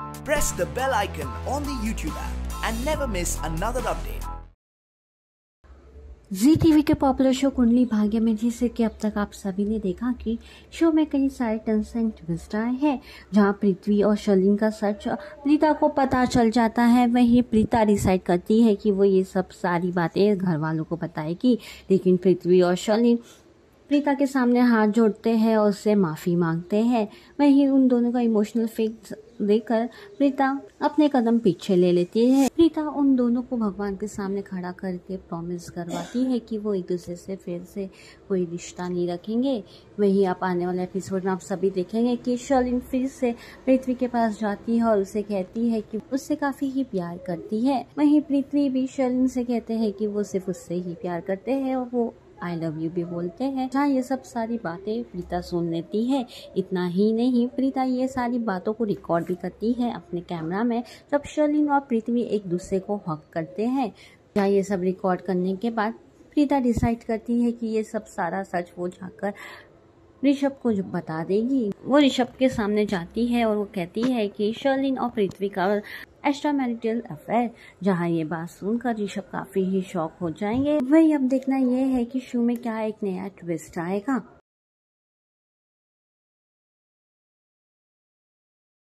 Press the bell icon on the YouTube app and never miss another update. Zee TV के popular show Kundali Bhagya में जैसे कि अब तक आप सभी ने देखा कि शो में कई सारे टर्न्स एंड ट्विस्ट आए हैं, जहाँ पृथ्वी और शलिन का सच प्रीता को पता चल जाता है वहीं प्रीता डिसाइड करती है कि वो ये सब सारी बातें घर वालों को बताएगी, लेकिन पृथ्वी और शर्लिन प्रीता के सामने हाथ जोड़ते हैं और उससे माफ़ी मांगते हैं। वहीं उन दोनों का इमोशनल फिक्स देखकर प्रीता अपने कदम पीछे ले लेती है। प्रीता उन दोनों को भगवान के सामने खड़ा करके प्रॉमिस करवाती है कि वो एक दूसरे से फिर से कोई रिश्ता नहीं रखेंगे। वही आप आने वाले एपिसोड में आप सभी देखेंगे कि शर्लिन फिर से पृथ्वी के पास जाती है और उसे कहती है कि उससे काफ़ी ही प्यार करती है। वहीं पृथ्वी भी शर्लिन से कहते हैं कि वो सिर्फ़ उससे ही प्यार करते हैं और वो आई लव यू भी बोलते हैं, जहाँ ये सब सारी बातें प्रीता सुन लेती है, इतना ही नहीं, प्रीता ये सारी बातों को रिकॉर्ड भी करती है अपने कैमरा में, जब शर्लिन और पृथ्वी एक दूसरे को हक करते हैं। जहाँ ये सब रिकॉर्ड करने के बाद प्रीता डिसाइड करती है कि ये सब सारा सच वो जाकर ऋषभ को जो बता देगी। वो ऋषभ के सामने जाती है और वो कहती है कि शर्लिन और पृथ्वी का एक्स्ट्रा मैरिटल अफेयर जहाँ ये बात सुनकर ऋषभ काफ़ी ही शौक हो जाएँगे। वही अब देखना यह है कि शो में क्या एक नया ट्विस्ट आएगा।